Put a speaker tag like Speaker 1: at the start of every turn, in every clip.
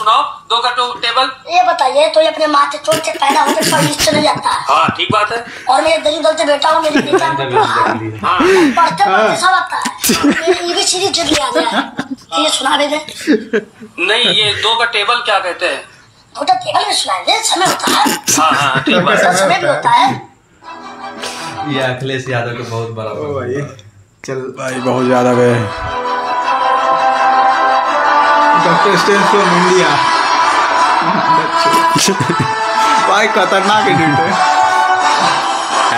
Speaker 1: सुनाओ दो का टू टेबल।
Speaker 2: ये बताइए तो ये अपने माँ के चोट से पैदा होकर परदेश चले जाता है?
Speaker 1: हाँ ठीक बात है।
Speaker 2: और मैं गरीब दल से बेटा हूँ मेरी बेटा
Speaker 1: हाँ
Speaker 2: पढ़ते पढ़ते सब आता है। ये ये भी सीरीज़ जुड़ आ गया है। ये सुना दे
Speaker 1: नहीं ये दो का टेबल क्या कहते हैं?
Speaker 2: तो केवल में सुनाई दे समय होता है।
Speaker 1: हाँ हाँ ठीक बात
Speaker 2: ऐसा समय भी होता है।
Speaker 3: ये अखिलेश यादव के बहुत बड़ा
Speaker 4: भाई चल
Speaker 5: भाई बहुत ज़्यादा गए।
Speaker 4: डॉक्टर स्टेन फ्रॉम इंडिया भाई खतरनाक एडिट है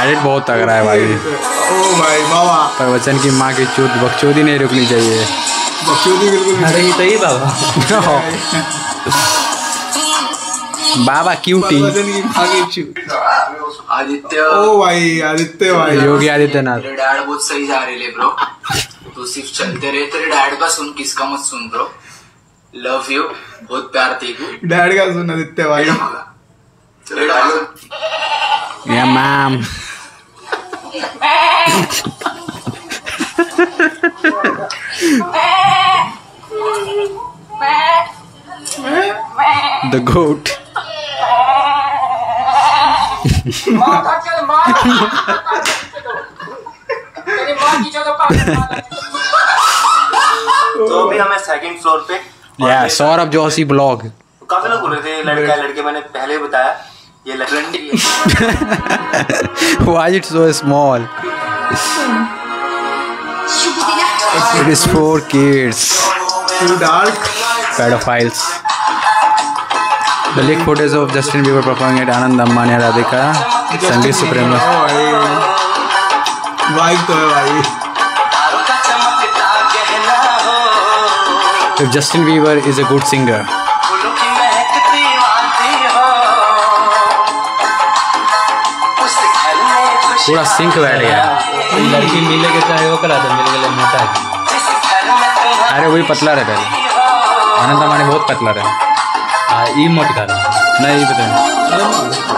Speaker 5: एडिट बहुत तगड़ा है भाई।
Speaker 4: ओ भाई बाबा।
Speaker 5: प्रवचन की माँ की चूत बकचोदी नहीं रुकनी चाहिए।
Speaker 4: बकचोदी बिल्कुल नहीं।
Speaker 3: अरे तो ही बाबा।
Speaker 5: बाबा क्यूटी
Speaker 4: की
Speaker 6: आदित्य।
Speaker 4: ओ भाई आदित्य भाई।
Speaker 5: योगी आदित्यनाथ।
Speaker 6: डैड बहुत सही जा रहे ले ब्रो तू सिर्फ़ चलते रहे तेरे डैड का सुन किसका मत सुन ब्रो लव यू बहुत प्यार तेगू
Speaker 4: डैड का सुन आदित्य भाई।
Speaker 6: चलो डालो
Speaker 5: या मैम द गोट
Speaker 7: तो अभी हमें सेकंड फ्लोर पे।
Speaker 5: या सौरभ जोशी ब्लॉग
Speaker 7: काफ़ी लोग बोल रहे थे लड़का लड़के मैंने पहले ही बताया ये लड़की है
Speaker 5: why it so small it is for kids
Speaker 4: too dark
Speaker 5: pedophiles. The leaked footage of Justin Bieber performing at Anand Ambani Radhika Sangeet Supremo.
Speaker 4: Vibe तो है भाई
Speaker 5: If Justin Bieber is a good singer, पूरा sync बैठ गया।
Speaker 3: लड़की मिले के चाहे वो करा दे मिल गए मोटा
Speaker 5: अरे वही पतला रहे पहले आनंद अंबानी बहुत पतला रहे
Speaker 3: हाँ। ई मोट करा।
Speaker 5: नहीं पता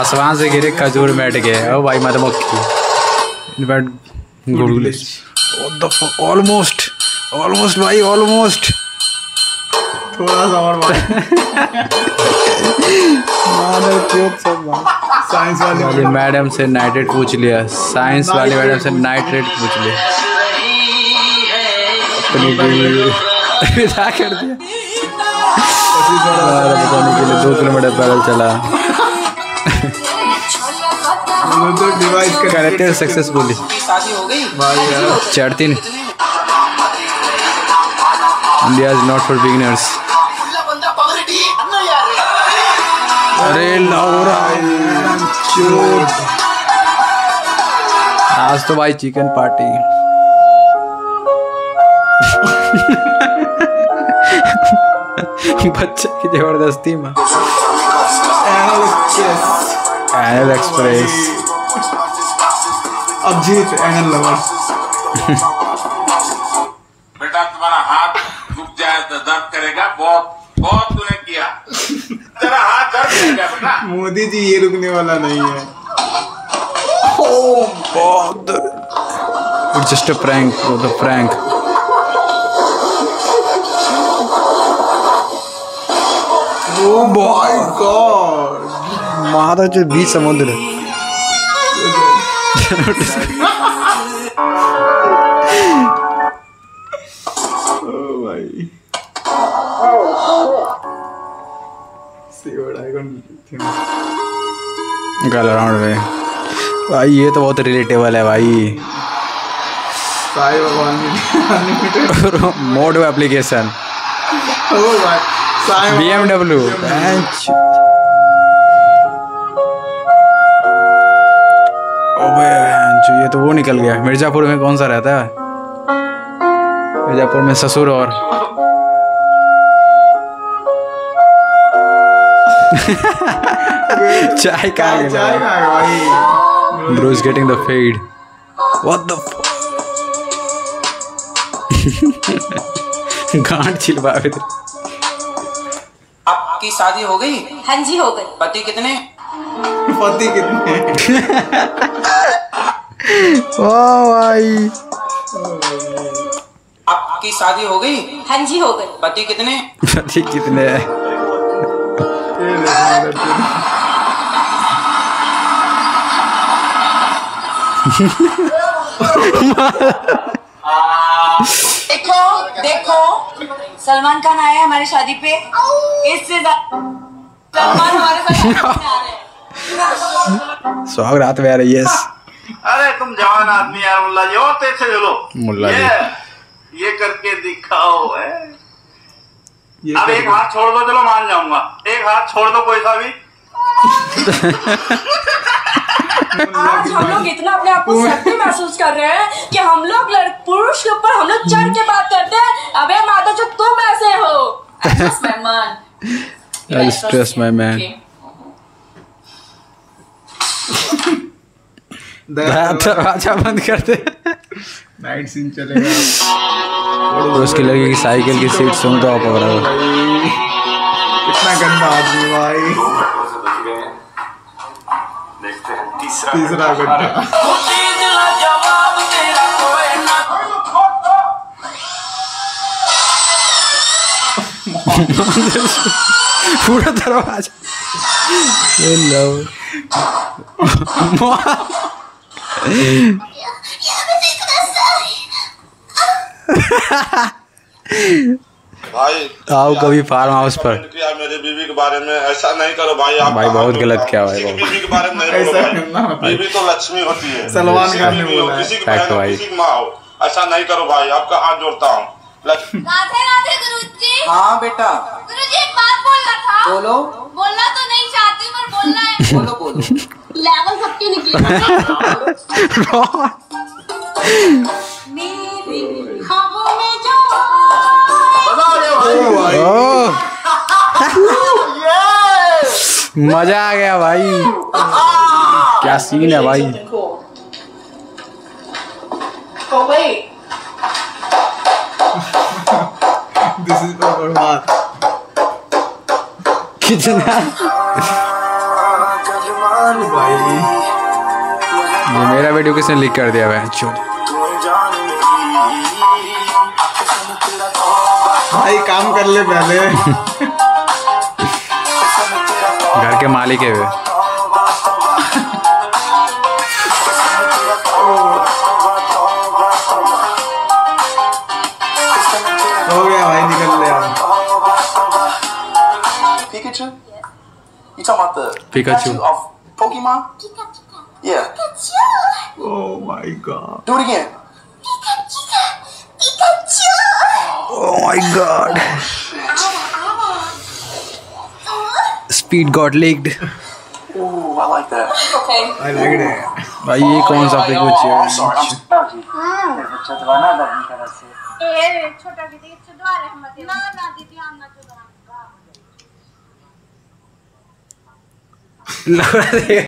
Speaker 5: आसमान से गिरे खजूर बैठ गए ओ भाई मधुमक्खी गुड़गुले ऑलमोस्ट ऑलमोस्ट भाई ऑलमोस्ट
Speaker 4: थोड़ा सा और साइंस वाले
Speaker 5: मैडम। से नाइट्रेट पूछ लिया। साइंस वाली मैडम से नाइट्रेट पूछ लिया। अपनी विदा कर दिया। बचाने के लिए दो किलोमीटर पैदल चला।
Speaker 4: तो डिवाइस
Speaker 5: करेक्टर सक्सेसफुली
Speaker 1: शादी हो गई?
Speaker 4: भाई यार
Speaker 5: चढ़ती India is not for beginners अरे आज तो भाई चिकन पार्टी बच्चे की ज़बरदस्ती में। एक्सप्रेस
Speaker 4: अब जीत एनल लवर
Speaker 8: बेटा तुम्हारा हाथ रुक जाए तो दर्द करेगा बहुत बहुत तूने किया। तेरा हाथ दर्द करेगा बेटा।
Speaker 4: मोदी जी ये रुकने वाला नहीं है।
Speaker 5: It's just a prank, bro, the prank.
Speaker 4: Oh my god
Speaker 5: महाराज जो बीच समुद्र।
Speaker 4: ओ भाई
Speaker 5: गल अराउंड में भाई ये तो बहुत रिलेटेबल है भाई।
Speaker 4: साई भगवान
Speaker 5: मोड एप्लीकेशन
Speaker 4: ओ भाई साई
Speaker 5: बी डब्ल्यू ये तो वो निकल गया। मिर्जापुर में कौन सा रहता है? मिर्जापुर में ससुर और चाय का
Speaker 4: चाय है भाई?
Speaker 5: Bro is getting the fade. What the गांड छिलवा इधर
Speaker 1: आपकी शादी हो गई?
Speaker 2: हाँ जी हो गई।
Speaker 1: पति कितने?
Speaker 4: पति कितने?
Speaker 5: वाह भाई।
Speaker 1: आपकी शादी हो गई?
Speaker 9: हाँ जी हो गई।
Speaker 1: पति कितने?
Speaker 5: पति कितने हैं?
Speaker 4: देखो
Speaker 9: देखो। सलमान खान आया है हमारी शादी पे। इससे सलमान हमारे साथ हैं।
Speaker 5: सुहाग रात में आ रही है।
Speaker 8: अरे तुम जवान आदमी यार मुल्ला जी और तेज से चलो
Speaker 5: मुल्ला जी।
Speaker 8: ये ये करके दिखाओ है।
Speaker 4: ये
Speaker 8: अब एक हाथ छोड़ दो चलो मान जाऊँगा। एक हाथ छोड़ दो कोई सा भी।
Speaker 9: आज हम लोग इतना अपने आप को शक्ति महसूस कर रहे हैं कि हम लोग पुरुष के ऊपर हम लोग चढ़ के बात करते हैं। अबे माता जो तुम ऐसे हो। मेहमान।
Speaker 5: I just trust man. दरवाज़ा बंद कर दे।
Speaker 4: नाइट सीन चलेगा।
Speaker 5: तो उसकी लड़की की साइकिल की सीट सुन तो पकड़ा
Speaker 4: कितना गंदा आदमी भाई। तीसरा गंदा
Speaker 5: पूरा दरवाज़ा। लो
Speaker 8: भाई
Speaker 5: आओ कभी फार्म हाउस पर।
Speaker 8: किया मेरे बीवी के बारे में ऐसा नहीं करो भाई आप
Speaker 5: भाई, बहुत गलत क्या भाई।
Speaker 8: बीवी के बारे में नहीं बोलो भाई। बीवी तो लक्ष्मी होती है।
Speaker 4: सलमान खान ने बोला है।
Speaker 8: किसी की बहन हो किसी की माँ हो ऐसा नहीं करो भाई आपका हाथ जोड़ता हूँ।
Speaker 2: राधे राधे गुरुजी।
Speaker 1: हाँ बेटा।
Speaker 2: गुरुजी एक बात बोलना था।
Speaker 1: बोलो। बोलो बोलो
Speaker 2: लेवल सबके निकले ख्वाबों में जो
Speaker 4: ओ भाई
Speaker 5: ओ मज़ा आ गया भाई। क्या सीन है भाई?
Speaker 9: Oh
Speaker 5: कितना
Speaker 4: भाई।
Speaker 5: ये मेरा वीडियो किसने लीक कर दिया भाई? चल
Speaker 4: भाई काम कर ले पहले।
Speaker 5: घर के मालिक है वे।
Speaker 4: हो गया भाई निकल ले अब।
Speaker 7: Pikachu? You talking about the
Speaker 5: Pikachu.
Speaker 7: of Pokemon? Yeah.
Speaker 4: Oh my God
Speaker 7: Do it again.
Speaker 5: Oh my god. Speed got leaked.
Speaker 7: Ooh, I like that.
Speaker 9: Okay.
Speaker 4: I like it
Speaker 5: भाई ये कौन सा
Speaker 7: Oh,
Speaker 5: कुछ
Speaker 7: sorry. I'm sorry.
Speaker 2: ए छोटा दीदी चुदवा रहमत ना ना दीदी हम ना चुदवा
Speaker 5: लग रहा है